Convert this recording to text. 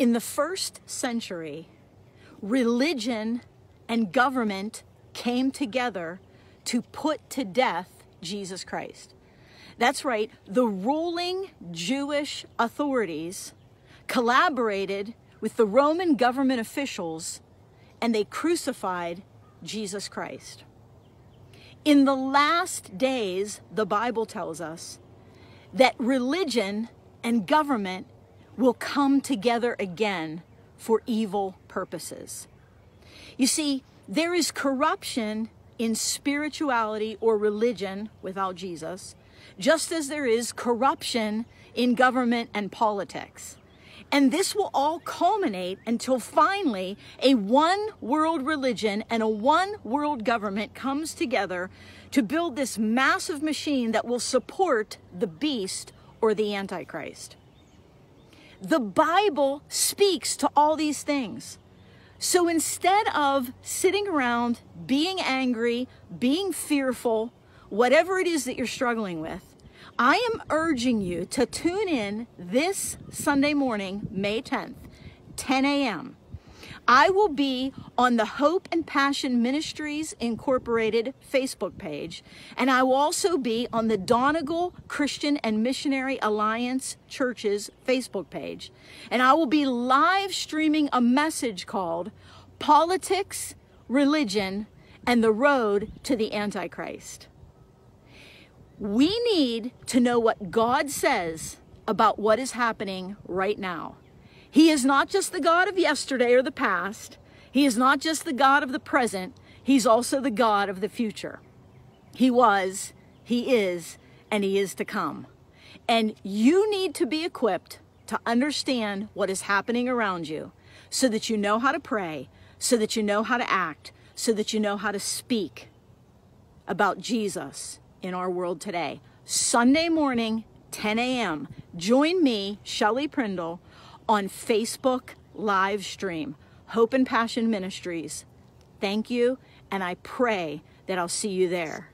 In the first century, religion and government came together to put to death Jesus Christ. That's right, the ruling Jewish authorities collaborated with the Roman government officials and they crucified Jesus Christ. In the last days, the Bible tells us that religion and government will come together again for evil purposes. You see, there is corruption in spirituality or religion without Jesus, just as there is corruption in government and politics. And this will all culminate until finally a one world religion and a one world government comes together to build this massive machine that will support the beast or the Antichrist. The Bible speaks to all these things. So instead of sitting around being angry, being fearful, whatever it is that you're struggling with, I am urging you to tune in this Sunday morning, May 10th, 10 a.m. I will be on the Hope and Passion Ministries Incorporated Facebook page, and I will also be on the Donegal Christian and Missionary Alliance Church's Facebook page. And I will be live streaming a message called Politics, Religion, and the Road to the Antichrist. We need to know what God says about what is happening right now. He is not just the God of yesterday or the past. He is not just the God of the present. He's also the God of the future. He was, He is, and He is to come. And you need to be equipped to understand what is happening around you so that you know how to pray, so that you know how to act, so that you know how to speak about Jesus in our world today. Sunday morning, 10 a.m. Join me, Shelli Prindle, on Facebook live stream, Hope and Passion Ministries. Thank you, and I pray that I'll see you there.